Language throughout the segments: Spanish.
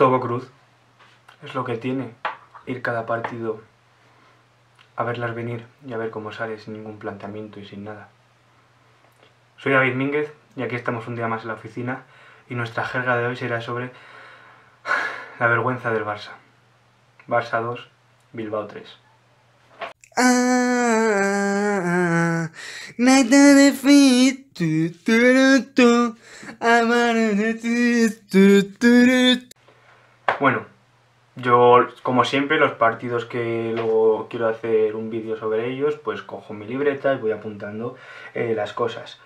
Togo Cruz. Es lo que tiene ir cada partido a verlas venir y a ver cómo sale sin ningún planteamiento y sin nada. Soy David Mínguez y aquí estamos un día más en la oficina y nuestra jerga de hoy será sobre la vergüenza del Barça. Barça 2, Bilbao 3. Ah, nada de fin. Tu, tu, tu, amar de ti, tu, tu, tu. Yo como siempre los partidos que luego quiero hacer un vídeo sobre ellos, pues cojo mi libreta y voy apuntando eh, las cosas.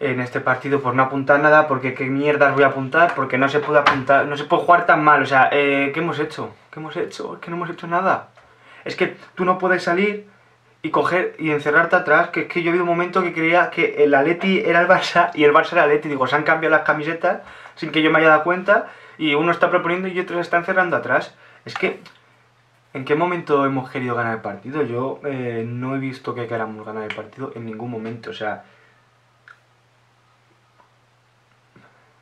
En este partido por no apuntar nada, porque qué mierdas voy a apuntar, porque no se puede apuntar, no se puede jugar tan mal, o sea, eh, ¿qué hemos hecho? ¿Qué hemos hecho? Es que no hemos hecho nada. Es que tú no puedes salir y coger y encerrarte atrás, que es que yo vi un momento que creía que el Atleti era el Barça y el Barça era el Atleti, digo, se han cambiado las camisetas sin que yo me haya dado cuenta y uno está proponiendo y otro se está encerrando atrás. Es que, ¿en qué momento hemos querido ganar el partido? Yo eh, no he visto que queramos ganar el partido en ningún momento, o sea...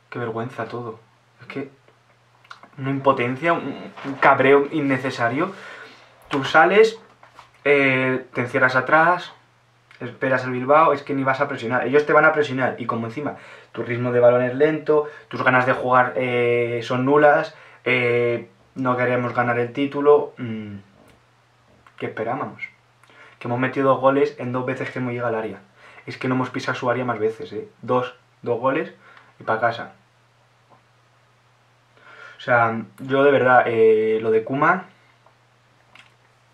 Qué vergüenza todo. Es que una impotencia, un, un cabreo innecesario. Tú sales, eh, te encierras atrás, esperas el Bilbao, es que ni vas a presionar. Ellos te van a presionar y como encima tu ritmo de balón es lento, tus ganas de jugar eh, son nulas, eh, no queremos ganar el título, mm, ¿qué esperábamos? Que hemos metido dos goles en dos veces que hemos llegado al área. Es que no hemos pisado su área más veces, ¿eh? Dos, dos goles y para casa. O sea, yo de verdad, lo de Kuma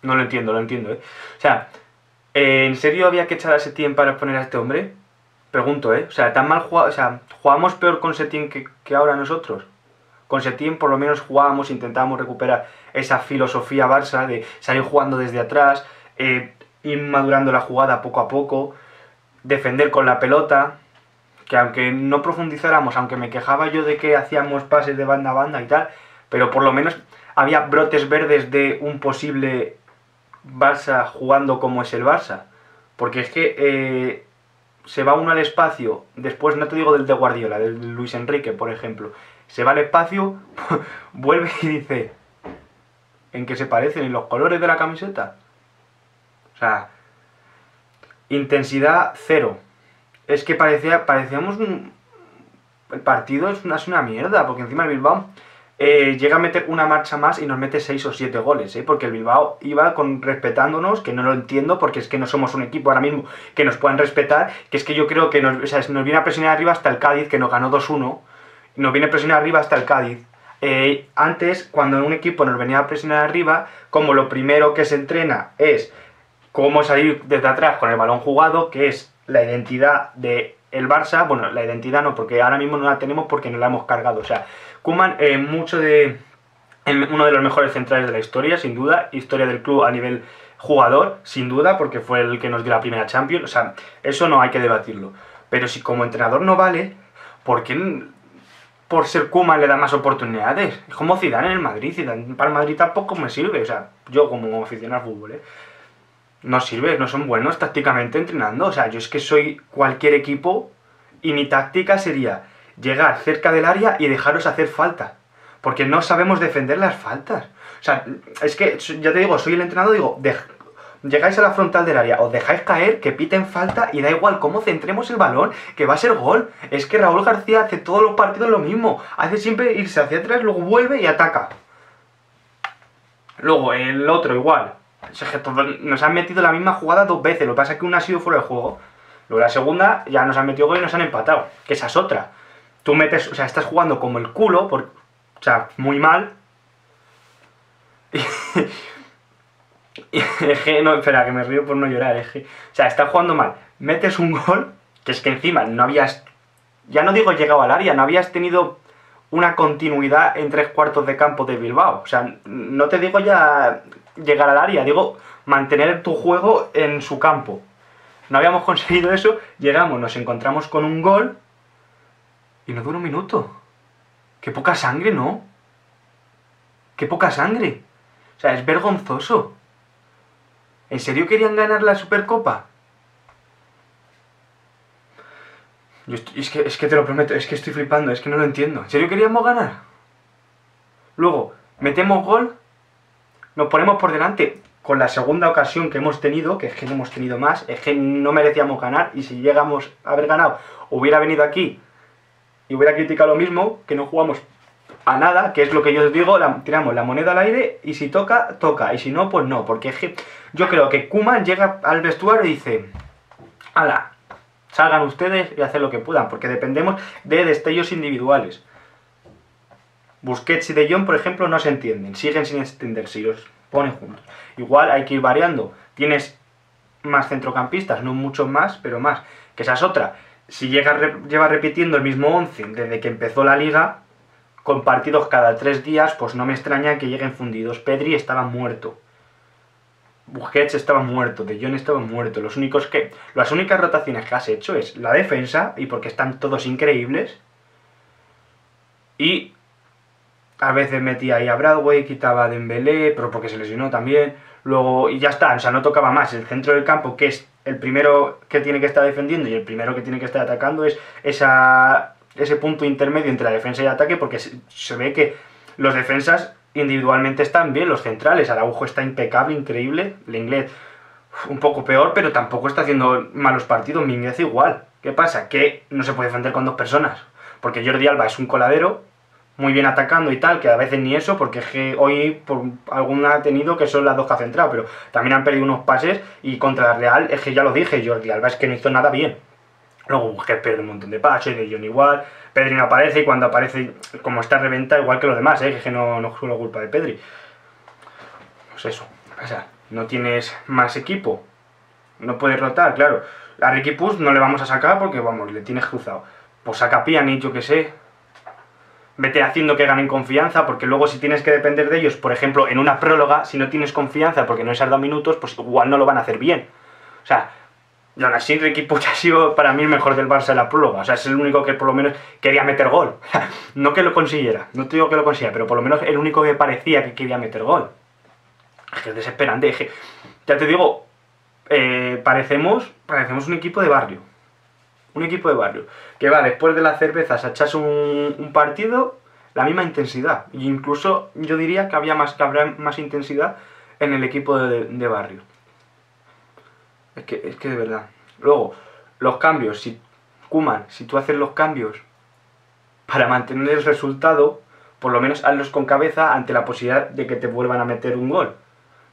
no lo entiendo, lo entiendo, ¿eh? O sea, ¿en serio había que echar a Setién para poner a este hombre? Pregunto, ¿eh? O sea, tan mal jugado, o sea, ¿jugamos peor con Setién que, que ahora nosotros? Con Setién por lo menos jugábamos, intentábamos recuperar esa filosofía Barça de salir jugando desde atrás, eh, ir madurando la jugada poco a poco, defender con la pelota, que aunque no profundizáramos, aunque me quejaba yo de que hacíamos pases de banda a banda y tal, pero por lo menos había brotes verdes de un posible Barça jugando como es el Barça. Porque es que eh, se va uno al espacio, después no te digo del de Guardiola, del de Luis Enrique, por ejemplo, se va al espacio, vuelve y dice, ¿en qué se parecen? ¿En los colores de la camiseta? O sea, intensidad cero. Es que parecía, parecíamos un... El partido es una, es una mierda, porque encima el Bilbao eh, llega a meter una marcha más y nos mete 6 o 7 goles, ¿eh? porque el Bilbao iba con respetándonos, que no lo entiendo, porque es que no somos un equipo ahora mismo que nos puedan respetar, que es que yo creo que nos, viene a presionar arriba hasta el Cádiz, que nos ganó 2-1, nos viene a presionar arriba hasta el Cádiz. Eh, antes, cuando un equipo nos venía a presionar arriba, como lo primero que se entrena es cómo salir desde atrás con el balón jugado, que es la identidad de el Barça, bueno, la identidad no, porque ahora mismo no la tenemos porque no la hemos cargado. O sea, Kuman, eh, mucho de. uno de los mejores centrales de la historia, sin duda. Historia del club a nivel jugador, sin duda, porque fue el que nos dio la primera Champions. O sea, eso no hay que debatirlo. Pero si como entrenador no vale, ¿por qué por ser Kuman le da más oportunidades? Es como Zidane en el Madrid. Zidane para el Madrid tampoco me sirve. O sea, yo como aficionado al fútbol, ¿eh? No sirve, no son buenos tácticamente entrenando. O sea, yo es que soy cualquier equipo y mi táctica sería llegar cerca del área y dejaros hacer falta. Porque no sabemos defender las faltas. O sea, es que, ya te digo, soy el entrenador, digo, llegáis a la frontal del área, os dejáis caer, que piten falta y da igual cómo centremos el balón, que va a ser gol. Es que Raúl García hace todos los partidos lo mismo. Hace siempre irse hacia atrás, luego vuelve y ataca. Luego el otro igual. Nos han metido la misma jugada dos veces, lo que pasa es que una ha sido fuera de juego. Luego la segunda ya nos han metido gol y nos han empatado, que esa es otra. Tú metes, o sea, estás jugando como el culo, por, o sea, muy mal. Y, no, espera, que me río por no llorar, es o sea, estás jugando mal. Metes un gol, que es que encima no habías, ya no digo llegado al área, no habías tenido una continuidad en tres cuartos de campo de Bilbao. O sea, no te digo ya llegar al área, digo mantener tu juego en su campo. No habíamos conseguido eso, llegamos, nos encontramos con un gol y no dura un minuto. Qué poca sangre, ¿no? Qué poca sangre. O sea, es vergonzoso. ¿En serio querían ganar la Supercopa? Yo es, que, es que te lo prometo, es que estoy flipando, es que no lo entiendo. ¿En serio queríamos ganar? Luego, metemos gol, nos ponemos por delante con la segunda ocasión que hemos tenido, que es que no hemos tenido más, es que no merecíamos ganar y si llegamos a haber ganado, hubiera venido aquí y hubiera criticado lo mismo, que no jugamos a nada, que es lo que yo os digo, tiramos la moneda al aire y si toca, toca, y si no, pues no, porque es que yo creo que Kuman llega al vestuario y dice, ala, salgan ustedes y hacen lo que puedan, porque dependemos de destellos individuales. Busquets y De Jong, por ejemplo, no se entienden, siguen sin extenderse y los ponen juntos. Igual hay que ir variando, tienes más centrocampistas, no muchos más, pero más, que esa es otra. Si llega, lleva repitiendo el mismo 11 desde que empezó la liga, con partidos cada tres días, pues no me extraña que lleguen fundidos. Pedri estaba muerto. Busquets estaba muerto, De Jong estaba muerto. Los únicos que, las únicas rotaciones que has hecho es la defensa, y porque están todos increíbles, y a veces metía ahí a Bradway, quitaba a Dembélé, pero porque se lesionó también. Luego, y ya está, o sea, no tocaba más. El centro del campo, que es el primero que tiene que estar defendiendo y el primero que tiene que estar atacando, es esa ese punto intermedio entre la defensa y el ataque, porque se, ve que los defensas individualmente están bien, los centrales, Araujo está impecable, increíble, el inglés un poco peor, pero tampoco está haciendo malos partidos, inglés igual. ¿Qué pasa? Que no se puede defender con dos personas, porque Jordi Alba es un coladero, muy bien atacando y tal, que a veces ni eso, porque es que hoy por alguna ha tenido que son las dos que ha centrado, pero también han perdido unos pases y contra la Real, es que ya lo dije, Jordi Alba es que no hizo nada bien. Luego Busquets pierde un montón de pases, de John igual, Pedri no aparece y cuando aparece, como está reventa, igual que los demás, ¿eh? que no, no es solo culpa de Pedri. Pues eso, o sea, no tienes más equipo, no puedes rotar, claro. A Ricky Push no le vamos a sacar porque, vamos, le tienes cruzado. Pues saca a yo que sé. Vete haciendo que ganen confianza, porque luego si tienes que depender de ellos, por ejemplo, en una próloga, si no tienes confianza porque no has dado minutos, pues igual no lo van a hacer bien. O sea, aún así Ricky Puig ha sido para mí el mejor del Barça en la próloga. O sea, es el único que por lo menos quería meter gol. no que lo consiguiera, no te digo que lo consiguiera, pero por lo menos el único que parecía que quería meter gol. Es que es desesperante. Es ya te digo, eh, parecemos, parecemos un equipo de barrio. Un equipo de barrio. Que va, después de las cervezas a echarse un, partido, la misma intensidad. E incluso yo diría que, había más, que habrá más intensidad en el equipo de barrio. Es que, es que de verdad. Luego, los cambios, si Kuman, si tú haces los cambios para mantener el resultado, por lo menos hazlos con cabeza ante la posibilidad de que te vuelvan a meter un gol.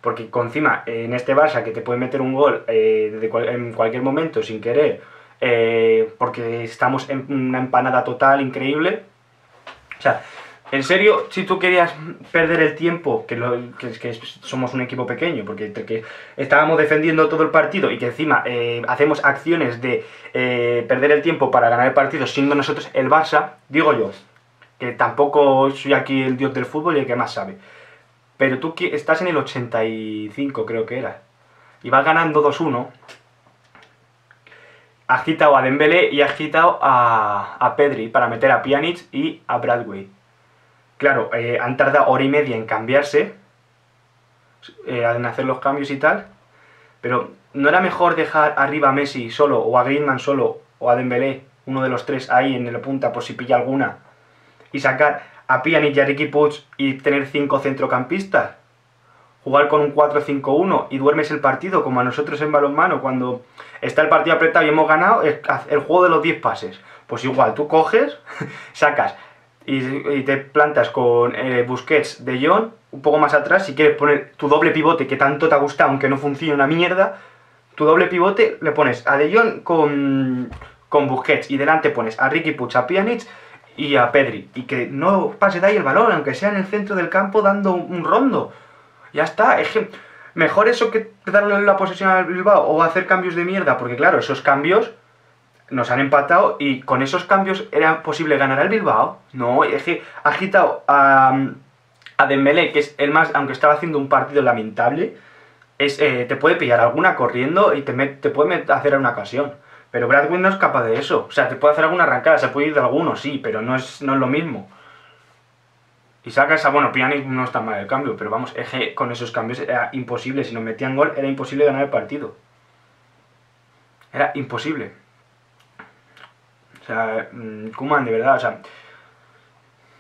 Porque encima, en este Barça que te puede meter un gol eh, en cualquier momento sin querer, eh, porque estamos en una empanada total increíble. O sea, en serio, si tú querías perder el tiempo, que, que, somos un equipo pequeño, porque que estábamos defendiendo todo el partido y que encima eh, hacemos acciones de eh, perder el tiempo para ganar el partido siendo nosotros el Barça, digo yo, que tampoco soy aquí el dios del fútbol y el que más sabe. Pero tú estás en el 85, creo que era, y vas ganando 2-1, has quitado a Dembélé y has quitado a, a Pedri para meter a Pjanic y a Bradway Claro, eh, han tardado hora y media en cambiarse, eh, en hacer los cambios y tal, pero ¿no era mejor dejar arriba a Messi solo, o a Griezmann solo, o a Dembélé, uno de los tres ahí en la punta por si pilla alguna, y sacar a Pjanic y a Ricky Puig y tener cinco centrocampistas? Jugar con un 4-5-1 y duermes el partido, como a nosotros en balonmano, cuando está el partido apretado y hemos ganado, el, el juego de los 10 pases. Pues igual, tú coges, sacas y, te plantas con eh, Busquets de Jong un poco más atrás, si quieres poner tu doble pivote que tanto te ha gustado, aunque no funcione una mierda, tu doble pivote le pones a De Jong con, con Busquets y delante pones a Ricky Puig, a Pjanic y a Pedri. Y que no pase de ahí el balón, aunque sea en el centro del campo dando un, rondo. Ya está, es que mejor eso que darle la posesión al Bilbao o hacer cambios de mierda, porque claro, esos cambios nos han empatado y con esos cambios era posible ganar al Bilbao. No, es que ha quitado a, a Dembélé, que es el más, aunque estaba haciendo un partido lamentable, es, eh, te puede pillar alguna corriendo y te, te puede hacer una ocasión. Pero Bradway no es capaz de eso. O sea, te puede hacer alguna arrancada, se puede ir de alguno, sí, pero no es, no es lo mismo. Y saca esa, bueno, Pjanic no está mal el cambio, pero vamos, que con esos cambios era imposible. Si nos metían gol, era imposible ganar el partido. Era imposible. O sea, mm, Kuman, de verdad, o sea,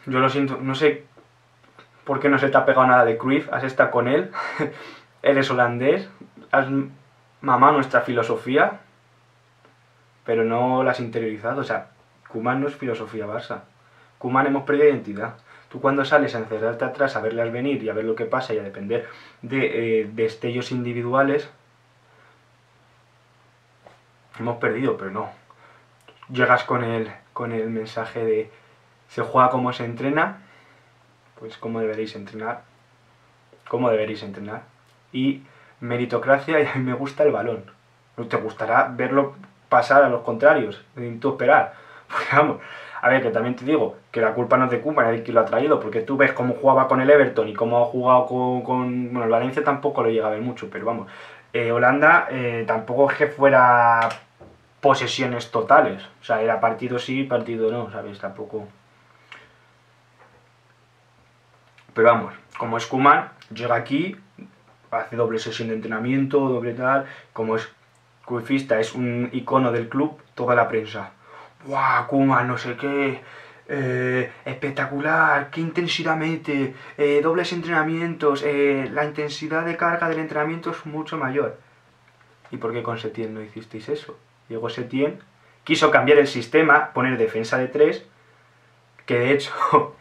yo lo siento, no sé porque no se te ha pegado nada de Cruyff, has estado con él, eres holandés, has mamado nuestra filosofía, pero no la has interiorizado. O sea, Kuman no es filosofía Barça. Kuman hemos perdido identidad. Tú cuando sales a encerrarte atrás a verlas venir y a ver lo que pasa y a depender de eh, destellos individuales, hemos perdido, pero no. Llegas con el, con el mensaje de se juega como se entrena, pues cómo deberéis entrenar, cómo deberéis entrenar. Y meritocracia y a mí me gusta el balón. No te gustará verlo pasar a los contrarios, sin tú esperar. Porque vamos, a ver, que también te digo que la culpa no es de Kuma, nadie que lo ha traído, porque tú ves cómo jugaba con el Everton y cómo ha jugado con. bueno, el Valencia tampoco lo llega a ver mucho, pero vamos. Eh, Holanda eh, tampoco es que fuera posesiones totales. O sea, era partido sí, partido no, ¿sabes? Tampoco. Pero vamos, como es Kuman, llega aquí, hace doble sesión de entrenamiento, doble tal, como es Cuifista, es un icono del club, toda la prensa. ¡Guau, Kuman, no sé qué! Eh, espectacular, qué intensidad mete, eh, dobles entrenamientos, eh, la intensidad de carga del entrenamiento es mucho mayor. ¿Y por qué con Setién no hicisteis eso? Llegó Setién, quiso cambiar el sistema, poner defensa de tres, que de hecho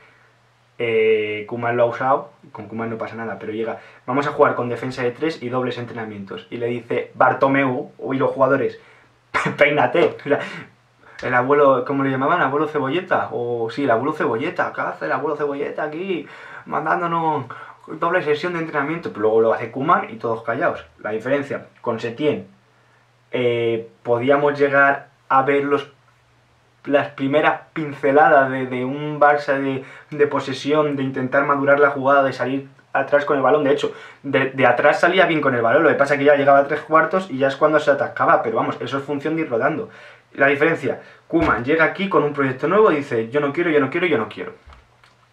Kuman lo ha usado, con Kuman no pasa nada, pero llega, vamos a jugar con defensa de 3 y dobles entrenamientos. Y le dice Bartomeu, y los jugadores, peínate. El abuelo, ¿cómo le llamaban? ¿Abuelo Cebolleta? O sí, el abuelo Cebolleta, ¿qué hace el abuelo Cebolleta aquí? Mandándonos doble sesión de entrenamiento, pero luego lo hace Kuman y todos callados. La diferencia, con Setien, eh, podíamos llegar a ver los las primeras pinceladas de, un Barça de, posesión, de intentar madurar la jugada, de salir atrás con el balón. De hecho, de, atrás salía bien con el balón, lo que pasa es que ya llegaba a tres cuartos y ya es cuando se atascaba, pero vamos, eso es función de ir rodando. La diferencia, Kuman llega aquí con un proyecto nuevo y dice, yo no quiero, yo no quiero, yo no quiero.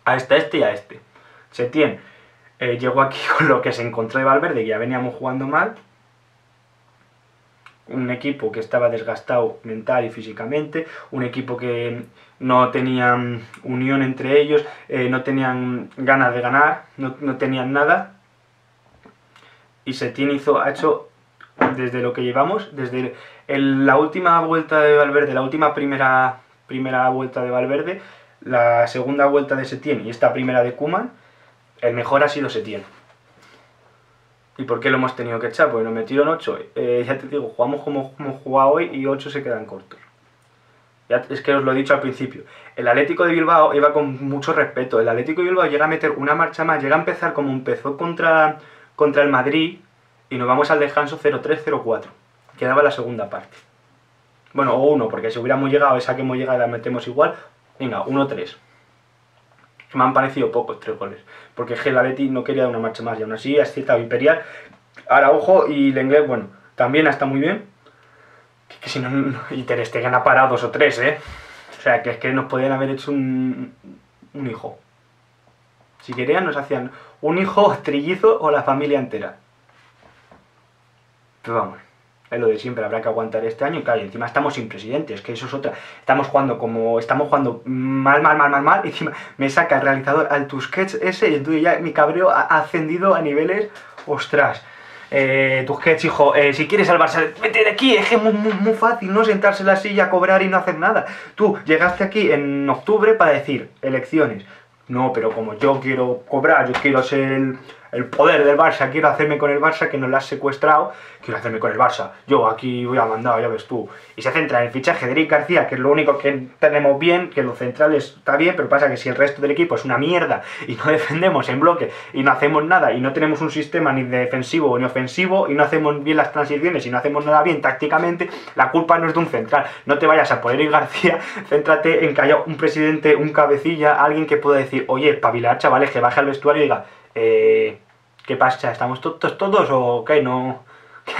A este, a este y a este. Setien eh, llegó aquí con lo que se encontró de Valverde, que ya veníamos jugando mal, un equipo que estaba desgastado mental y físicamente, un equipo que no tenían unión entre ellos, eh, no tenían ganas de ganar, no, tenían nada. Y Setién hizo, ha hecho desde lo que llevamos, desde la última vuelta de Valverde, la última primera, primera vuelta de Valverde, la segunda vuelta de Setién y esta primera de Kuman, el mejor ha sido Setién. ¿Y por qué lo hemos tenido que echar? Porque nos metieron 8. Eh, ya te digo, jugamos como hemos jugado hoy y 8 se quedan cortos. Es que os lo he dicho al principio. El Atlético de Bilbao iba con mucho respeto. El Atlético de Bilbao llega a meter una marcha más, llega a empezar como empezó contra, contra el Madrid y nos vamos al descanso 0-3-0-4. Quedaba la segunda parte. Bueno, o 1, porque si hubiéramos llegado esa que hemos llegado la metemos igual, venga, 1-3 me han parecido pocos tres goles. Porque Gelaletti no quería una marcha más y aún así ha citado Imperial. Araujo y Lenglet, bueno, también está muy bien. Que, si no, y Ter Stegen ha parado dos o tres, ¿eh? O sea, que es que nos podían haber hecho un, un hijo. Si querían, nos hacían un hijo trillizo o la familia entera. Pero vamos es lo de siempre, habrá que aguantar este año. Y claro, encima estamos sin presidente, es que eso es otra. Estamos jugando como. Estamos jugando mal, mal, mal, mal, mal. Y encima me saca el realizador al Tusquets ese y entonces ya mi cabreo ha ascendido a niveles. Ostras. Eh, Tusquets, hijo, eh, si quieres salvarse, vete de aquí, es muy, muy, muy, fácil, ¿no? Sentarse en la silla, cobrar y no hacer nada. Tú llegaste aquí en octubre para decir elecciones. No, pero como yo quiero cobrar, yo quiero ser el, el poder del Barça, quiero hacerme con el Barça que nos lo has secuestrado, quiero hacerme con el Barça, yo aquí voy a mandar, ya ves tú. Y se centra en el fichaje de Eric García, que es lo único que tenemos bien, que lo central está bien, pero pasa que si el resto del equipo es una mierda y no defendemos en bloque y no hacemos nada y no tenemos un sistema ni defensivo ni ofensivo y no hacemos bien las transiciones y no hacemos nada bien tácticamente, la culpa no es de un central. No te vayas a por Eric García, céntrate en que haya un presidente, un cabecilla, alguien que pueda decir, oye, espabilar, chavales, que baje al vestuario y diga, eh, ¿qué pasa? ¿Estamos todos todos o qué? No...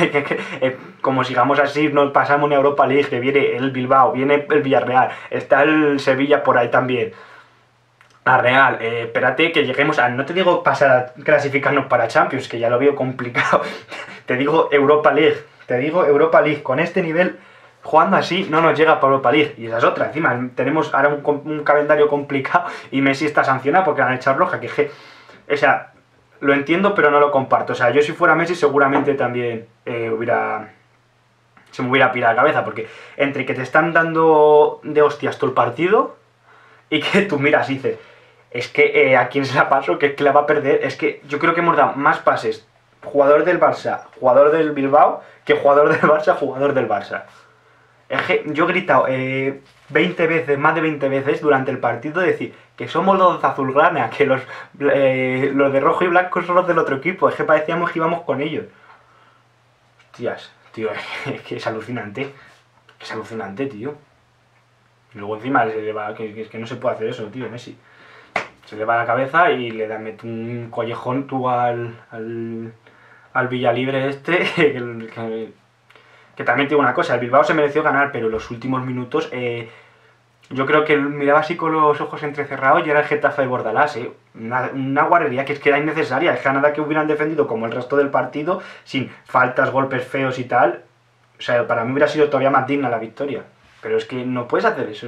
Eh, como sigamos así, no pasamos ni a Europa League, que viene el Bilbao, viene el Villarreal, está el Sevilla por ahí también. La Real, eh, espérate que lleguemos a, no te digo pasar a clasificarnos para Champions, que ya lo veo complicado, te digo Europa League, te digo Europa League, con este nivel, jugando así, no nos llega para Europa League, y esa es otra, encima tenemos ahora un, calendario complicado y Messi está sancionado porque han echado roja, que O sea, lo entiendo, pero no lo comparto. O sea, yo si fuera Messi seguramente también eh, hubiera... Se me hubiera pirado la cabeza, porque entre que te están dando de hostias todo el partido y que tú miras y dices, es que eh, a quién se la paso, que es que la va a perder. Es que yo creo que hemos dado más pases jugador del Barça, jugador del Bilbao, que jugador del Barça, jugador del Barça. Es que yo he gritado eh, 20 veces, más de 20 veces durante el partido, decir que somos los azulgrana, que los, eh, los de rojo y blanco son los del otro equipo. Es que parecíamos que íbamos con ellos. Hostias, tío, es que es alucinante. Es alucinante, tío. Luego encima se le va, que, que, que no se puede hacer eso, tío, Messi. Se le va la cabeza y le da mete un collejón tú al, al, al Villalibre este, que, que, que también tiene una cosa, el Bilbao se mereció ganar, pero en los últimos minutos eh, yo creo que miraba así con los ojos entrecerrados y era el Getafe de Bordalás, eh. una, una, guarrería que es que era innecesaria, es que nada que hubieran defendido como el resto del partido, sin faltas, golpes feos y tal, o sea, para mí hubiera sido todavía más digna la victoria. Pero es que no puedes hacer eso.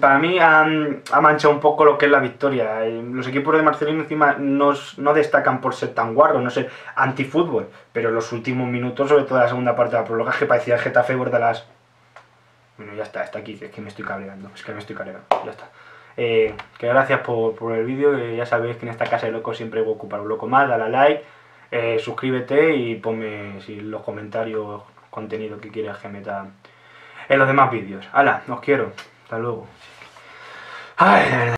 Para mí han, ha manchado un poco lo que es la victoria. Los equipos de Marcelino encima no, no destacan por ser tan guarros, no ser antifútbol. Pero los últimos minutos, sobre todo la segunda parte de la prórroga, que parecía el Getafe Bordalas. Bueno, ya está, está aquí, es que me estoy cabreando. Es que me estoy cabreando, ya está. Eh, que gracias por, por el vídeo. Eh, ya sabéis que en esta casa de locos siempre voy a ocupar un loco más. Dale a like, eh, suscríbete y ponme los comentarios, contenido que quieras que meta en los demás vídeos. ¡Hala! Os quiero. Hasta luego. Ay, de verdad.